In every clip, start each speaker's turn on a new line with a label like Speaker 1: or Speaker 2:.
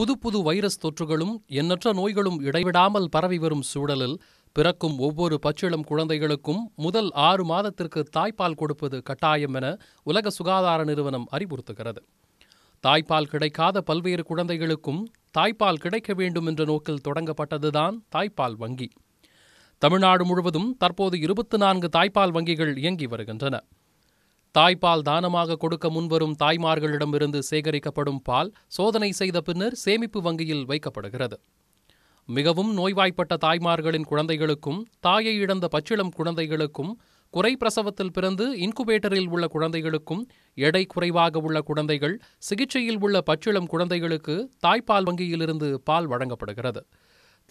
Speaker 1: புது புது வைரஸ் தொற்றுகளும் எண்ணற்ற நோய்களும் இடைவிடாமல் பரவி வரும் சூழலில் பிறக்கும் ஒவ்வொரு பச்சிளம் குழந்தைகளுக்கும் முதல் ஆறு மாதத்திற்கு தாய்ப்பால் கொடுப்பது கட்டாயம் என உலக சுகாதார நிறுவனம் அறிவுறுத்துகிறது. தாய்ப்பால் கிடைக்காத பல்வேறு குழந்தைகளுக்கும் தாய்ப்பால் கிடைக்க வேண்டும் என்ற நோக்கில் தொடங்கப்பட்டதுதான் தாய்ப்பால் வங்கி. தமிழ்நாடு முழுவதும் தற்போது இருபத்தி நான்கு தாய்ப்பால் வங்கிகள் இயங்கி வருகின்றன. தாய்ப்பால் தானமாக கொடுக்க முன்வரும் தாய்மார்களிடமிருந்து சேகரிக்கப்படும் பால் சோதனை செய்த பின்னர் சேமிப்பு வங்கியில் வைக்கப்படுகிறது. மிகவும் நோய்வாய்ப்பட்ட தாய்மார்களின் குழந்தைகளுக்கும் தாயை இழந்த பச்சிளம் குழந்தைகளுக்கும் குறை பிரசவத்தில் பிறந்து இன்குபேட்டரில் உள்ள குழந்தைகளுக்கும் எடை குறைவாக உள்ள குழந்தைகள் சிகிச்சையில் உள்ள பச்சிளம் குழந்தைகளுக்கு தாய்ப்பால் வங்கியிலிருந்து பால் வழங்கப்படுகிறது.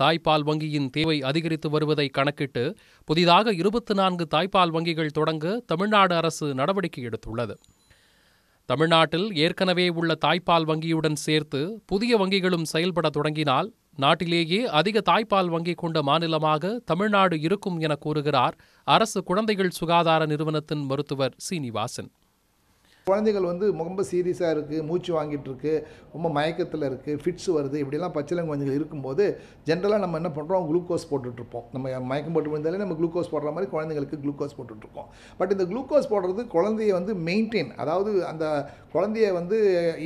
Speaker 1: தாய்ப்பால் வங்கியின் தேவை அதிகரித்து வருவதை கணக்கிட்டு புதிதாக இருபத்தி நான்கு தாய்ப்பால் வங்கிகள் தொடங்க தமிழ்நாடு அரசு நடவடிக்கை எடுத்துள்ளது. தமிழ்நாட்டில் ஏற்கனவே உள்ள தாய்ப்பால் வங்கியுடன் சேர்த்து புதிய வங்கிகளும் செயல்பட தொடங்கினால் நாட்டிலேயே அதிக தாய்ப்பால் வங்கி கொண்ட மாநிலமாக தமிழ்நாடு இருக்கும் என கூறுகிறார் அரசு குழந்தைகள் சுகாதார நிறுவனத்தின் மருத்துவர் சீனிவாசன்.
Speaker 2: குழந்தைகள் வந்து ரொம்ப சீரியஸாக இருக்குது மூச்சு வாங்கிட்டு இருக்கு ரொம்ப மயக்கத்தில் இருக்குது ஃபிட்ஸ் வருது இப்படிலாம் பச்சிலங்க குழந்தைகள் இருக்கும்போது ஜென்ரலாக நம்ம என்ன பண்ணுறோம் குளுக்கோஸ் போட்டுட்ருப்போம் நம்ம மயக்கம் போட்டு விழுந்தாலே நம்ம குளுக்கோஸ் போடுற மாதிரி குழந்தைங்களுக்கு குளுக்கோஸ் போட்டுட்ருக்கோம் பட் இந்த குளுக்கோஸ் போடுறது குழந்தைய வந்து மெயின்டைன் அதாவது அந்த குழந்தைய வந்து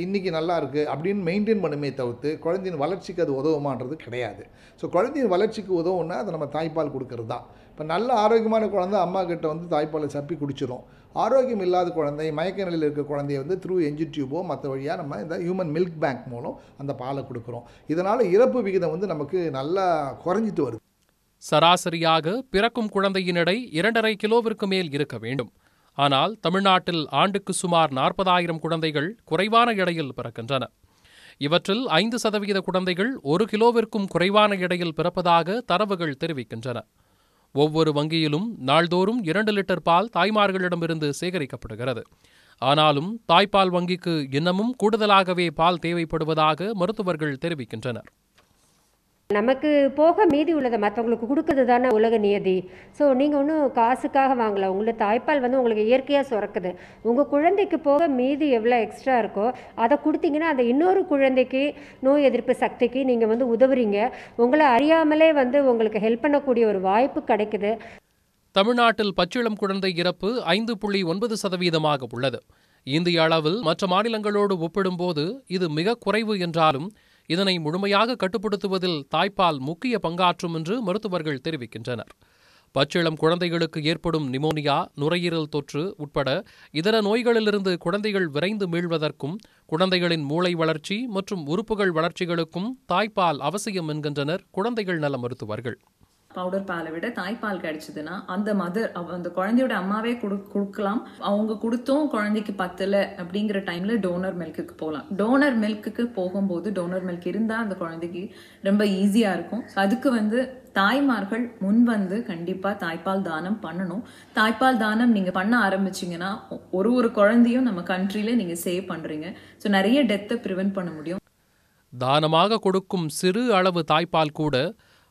Speaker 2: இன்றைக்கி நல்லா இருக்குது அப்படின்னு மெயின்டைன் பண்ணுமே தவிர்த்து குழந்தையின் வளர்ச்சிக்கு அது உதவுமான்றது கிடையாது. ஸோ குழந்தையின் வளர்ச்சிக்கு உதவும்னா அது நம்ம தாய்ப்பால் கொடுக்கறது தான் இப்போ நல்ல ஆரோக்கியமான குழந்தை அம்மா கிட்ட வந்து தாய்ப்பாலை சப்பி குடிச்சிடும் ஆரோக்கியம் இல்லாத குழந்தை மயக்க நிலையில் இருக்க குழந்தைய வந்து த்ரூ என்ஜி டியூபோ மற்ற வழியாக நம்ம இந்த ஹியூமன் மில்க் பேங்க் மூலம் அந்த பாலை கொடுக்குறோம். இதனால் இறப்பு விகிதம் வந்து நமக்கு நல்லா குறைஞ்சிட்டு வருது.
Speaker 1: சராசரியாக பிறக்கும் குழந்தையின் எடை இரண்டரை கிலோவிற்கு மேல் இருக்க வேண்டும். ஆனால் தமிழ்நாட்டில் ஆண்டுக்கு சுமார் நாற்பதாயிரம் குழந்தைகள் குறைவான எடையில் பிறக்கின்றன. இவற்றில் ஐந்து சதவீத குழந்தைகள் ஒரு கிலோவிற்கும் குறைவான எடையில் பிறப்பதாக தரவுகள் தெரிவிக்கின்றன. ஒவ்வொரு வங்கியிலும் நாள்தோறும் இரண்டு லிட்டர் பால் தாய்மார்களிடமிருந்து சேகரிக்கப்படுகிறது. ஆனாலும் தாய்ப்பால் வங்கிக்கு இன்னமும் கூடுதலாகவே பால் தேவைப்படுவதாக மருத்துவர்கள் தெரிவிக்கின்றனர்.
Speaker 3: நமக்கு போக மீதி உள்ளதை மற்றவங்களுக்கு கொடுக்கறது தானே உலக நியதி. ஸோ நீங்கள் ஒன்றும் காசுக்காக வாங்கல. உங்களோட தாய்ப்பால் வந்து உங்களுக்கு இயற்கையாக சுரக்குது. உங்கள் குழந்தைக்கு போக மீதி எவ்வளோ எக்ஸ்ட்ரா இருக்கோ அதை கொடுத்தீங்கன்னா அந்த இன்னொரு குழந்தைக்கு நோய் எதிர்ப்பு சக்திக்கு நீங்கள் வந்து உதவுறீங்க. உங்களை அறியாமலே வந்து உங்களுக்கு ஹெல்ப் பண்ணக்கூடிய ஒரு வாய்ப்பு கிடைக்குது.
Speaker 1: தமிழ்நாட்டில் பச்சிளம் குழந்தை இறப்பு ஐந்து புள்ளி ஒன்பது சதவீதமாக உள்ளது. இந்திய அளவில் மற்ற மாநிலங்களோடு ஒப்பிடும்போது இது மிக குறைவு என்றாலும் இதனை முழுமையாக கட்டுப்படுத்துவதில் தாய்ப்பால் முக்கிய பங்காற்றும் என்று மருத்துவர்கள் தெரிவிக்கின்றனர். பச்சிளம் குழந்தைகளுக்கு ஏற்படும் நிமோனியா நுரையீரல் தொற்று உட்பட இதர நோய்களிலிருந்து குழந்தைகள் விரைந்து மீள்வதற்கும் குழந்தைகளின் மூளை வளர்ச்சி மற்றும் உறுப்புகள் வளர்ச்சிகளுக்கும் தாய்ப்பால் அவசியம் என்கின்றனர் குழந்தைகள் நல மருத்துவர்கள்.
Speaker 4: பவுடர் பாலை விட தாய்ப்பால் கிடைச்சதுன்னா அந்த மதர் அந்த குழந்தையோட அம்மாவே கொடு கொடுக்கலாம். அவங்க கொடுத்தும் குழந்தைக்கு பத்தல அப்படிங்கிற டைம்ல டோனர் மில்க்குக்கு போகலாம். டோனர் மில்க்குக்கு போகும்போது டோனர் மில்க் இருந்தால் அந்த குழந்தைக்கு ரொம்ப ஈஸியா இருக்கும். அதுக்கு வந்து தாய்மார்கள் முன் வந்து கண்டிப்பா தாய்ப்பால் தானம் பண்ணணும். தாய்ப்பால் தானம் நீங்க பண்ண ஆரம்பிச்சீங்கன்னா ஒரு ஒரு குழந்தையும் நம்ம கண்ட்ரில நீங்க சேவ் பண்றீங்க. ஸோ நிறைய டெத்தை ப்ரிவென்ட் பண்ண முடியும்.
Speaker 1: தானமாக கொடுக்கும் சிறு அளவு தாய்ப்பால் கூட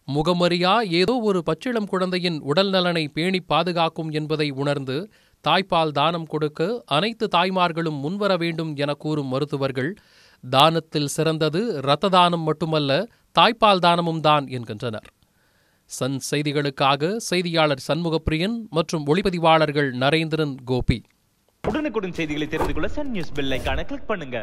Speaker 1: முகமறியா ஏதோ ஒரு பச்சிளம் குழந்தையின் உடல் நலனை பேணி பாதுகாக்கும் என்பதை உணர்ந்து தாய்ப்பால் தானம் கொடுக்க அனைத்து தாய்மார்களும் முன்வர வேண்டும் என கூறும் மருத்துவர்கள் தானத்தில் சிறந்தது இரத்த தானம் மட்டுமல்ல தாய்ப்பால் தானமும் தான் என்கின்றனர். சன் செய்திகளுக்காக செய்தியாளர் சண்முகப்பிரியன் மற்றும் ஒளிப்பதிவாளர்கள் நரேந்திரன் கோபி.
Speaker 5: உடனுக்குடன் செய்திகளை தெரிந்து கொள்ள சன் நியூஸ் பெல் கிளிக் பண்ணுங்க.